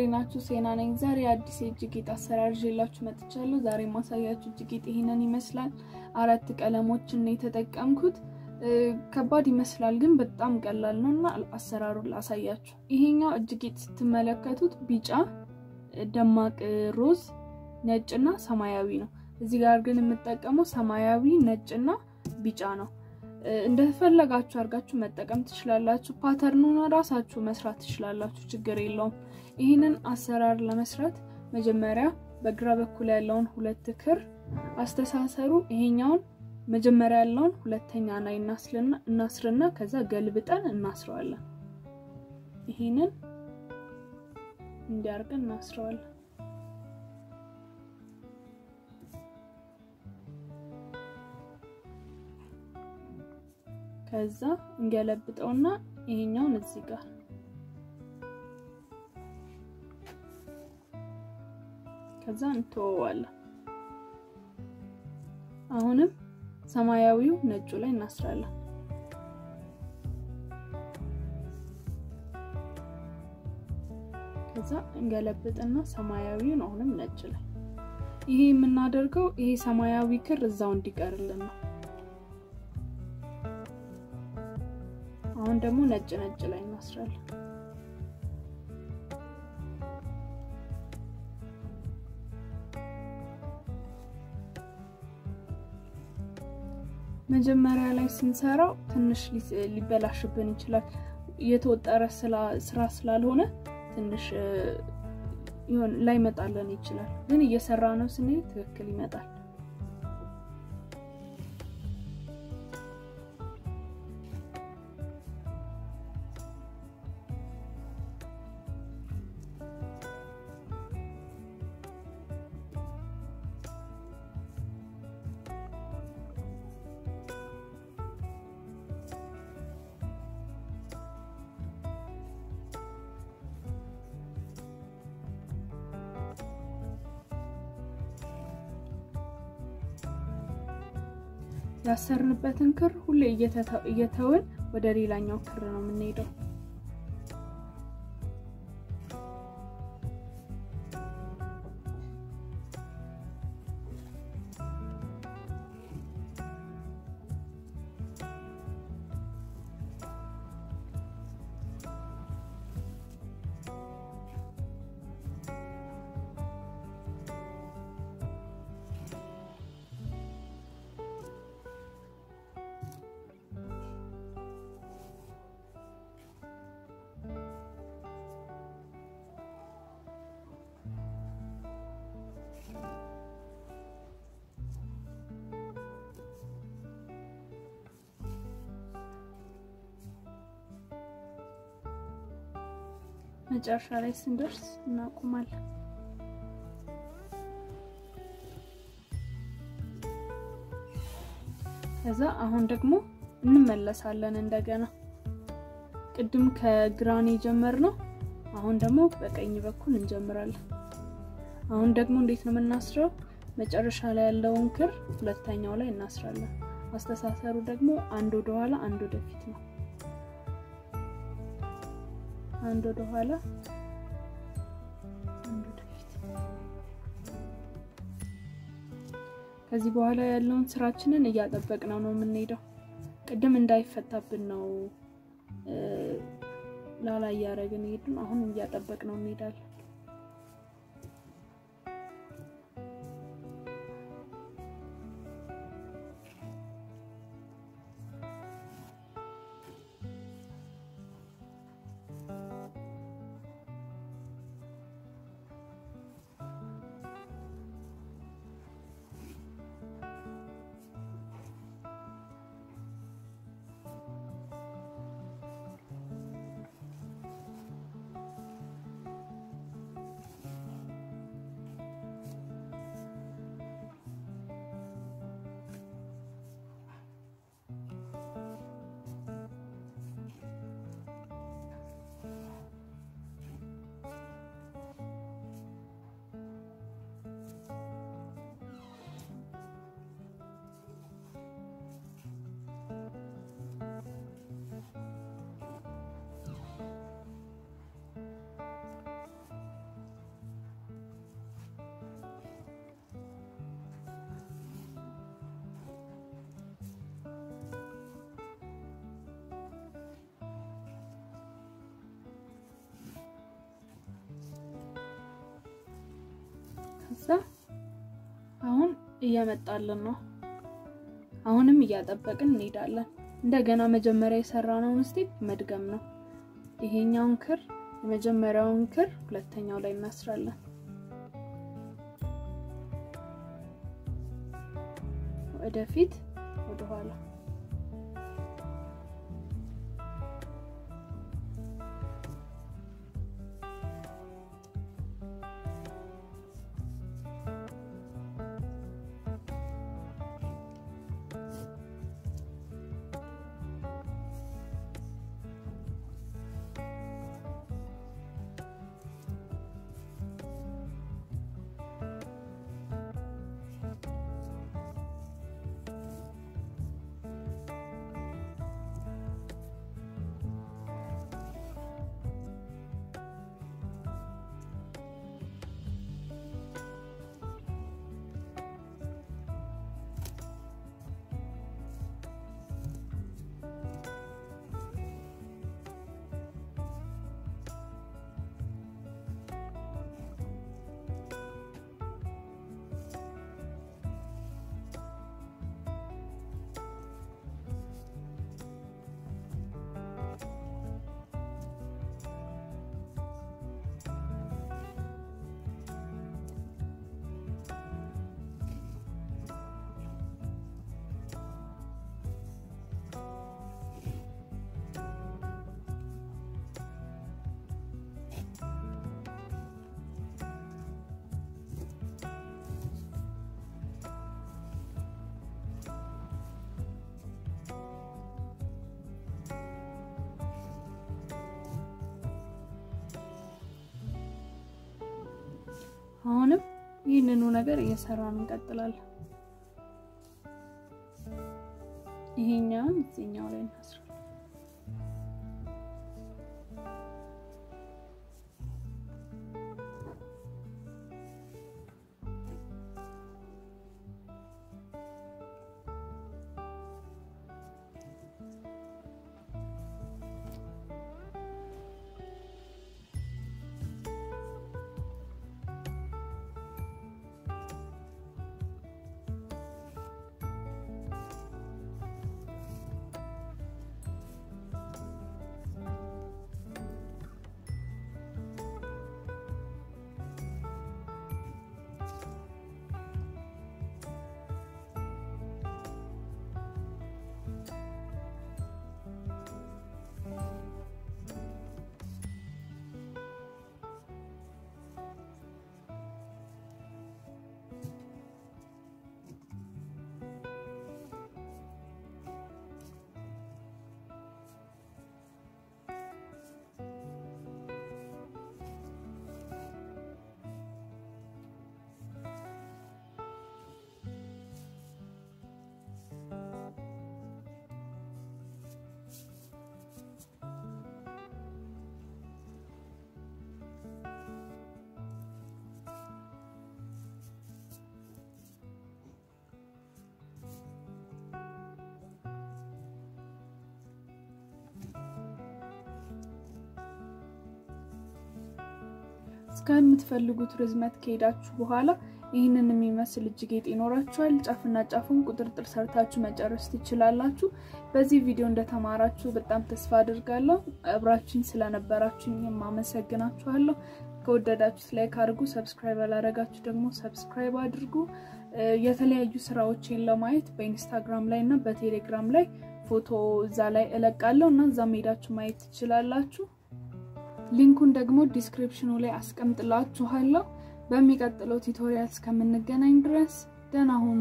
እንዴት ናችሁ? ሴና ነኝ። ዛሬ አዲስ የእጅ ጌጥ አሰራር ይዤላችሁ መጥቻለሁ። ዛሬ ማሳያችሁ እጅ ጌጥ ይሄንን ይመስላል። አራት ቀለሞችን ነው የተጠቀምኩት። ከባድ ይመስላል ግን በጣም ቀላል ነው እና አሰራሩን ላሳያችሁ። ይሄኛው እጅ ጌጥ ስትመለከቱት ቢጫ፣ ደማቅ ሮዝ፣ ነጭና ሰማያዊ ነው። እዚህ ጋር ግን የምጠቀመው ሰማያዊ፣ ነጭና ቢጫ ነው። እንደፈለጋችሁ አድርጋችሁ መጠቀም ትችላላችሁ። pattern ኡን ራሳችሁ መስራት ትችላላችሁ፣ ችግር የለውም። ይህንን አሰራር ለመስራት መጀመሪያ በግራ በኩል ያለውን ሁለት ክር አስተሳሰሩ ይሄኛውን መጀመሪያ ያለውን ሁለተኛ ላይ እናስርና ከዛ ገልብጠን እናስረዋለን። ይሄንን እንዲያርገን እናስረዋለን። ከዛ እንገለብጠውና ይሄኛውን እዚህ ጋር ከዛ እንተወዋለን። አሁንም ሰማያዊው ነጩ ላይ እናስራለን። ከዛ እንገለብጥና ሰማያዊውን አሁንም ነጭ ላይ ይሄ የምናደርገው ይሄ ሰማያዊ ክር እዛው እንዲቀርልን ነው። አሁን ደግሞ ነጭ ነጭ ላይ እናስራለን። መጀመሪያ ላይ ስንሰራው ትንሽ ሊበላሽብን ይችላል። የተወጠረ ስራ ስላልሆነ ትንሽ ይሆን ላይመጣለን ይችላል። ግን እየሰራ ነው ስንሄድ ትክክል ይመጣል። ያሰርንበትን ክር ሁሌ እየተውን ወደ ሌላኛው ክር ነው የምንሄደው። መጨረሻ ላይ ስንደርስ እናቆማለን። ከዛ አሁን ደግሞ እንመለሳለን እንደገና ቅድም ከግራን የጀመርነው አሁን ደግሞ በቀኝ በኩል እንጀምራለን። አሁን ደግሞ እንዴት ነው የምናስረው? መጨረሻ ላይ ያለውን ክር ሁለተኛው ላይ እናስራለን። አስተሳሰሩ ደግሞ አንድ ወደ ኋላ አንድ ወደፊት ነው። አንድ ወደ ኋላ ከዚህ በኋላ ያለውን ስራችንን እያጠበቅነው ነው የምንሄደው። ቅድም እንዳይፈታብን ነው ላላ እያደረግን ሄድን። አሁን እያጠበቅነው እንሄዳለን። ከዛ አሁን እየመጣልን ነው። አሁንም እያጠበቅን እንሄዳለን። እንደገና መጀመሪያ የሰራነውን ስቴፕ መድገም ነው። ይሄኛውን ክር የመጀመሪያውን ክር ሁለተኛው ላይ እናስራለን። ወደፊት ወደኋላ አሁንም ይህንኑ ነገር እየሰራን እንቀጥላለን። ይሄኛውን እዚህኛው ላይ እናስራለን። እስከምትፈልጉት ርዝመት ከሄዳችሁ በኋላ ይህንን የሚመስል እጅ ጌጥ ይኖራችኋል። ጫፍና ጫፉን ቁጥርጥር ሰርታችሁ መጨረስ ትችላላችሁ። በዚህ ቪዲዮ እንደተማራችሁ በጣም ተስፋ አድርጋለሁ። አብራችሁኝ ስለነበራችሁ አመሰግናችኋለሁ። ከወደዳችሁት like አድርጉ። subscribe ያላረጋችሁ ደግሞ subscribe አድርጉ። የተለያዩ ስራዎችን ለማየት በ Instagram ላይ እና በቴሌግራም ላይ ፎቶ እዛ ላይ እለቃለሁ እና እዛም ሄዳችሁ ማየት ትችላላችሁ። link ኡን ደግሞ description ኡ ላይ አስቀምጥላችኋለሁ። በሚቀጥለው tutorial እስከምንገናኝ ድረስ ደህና ሁኑ።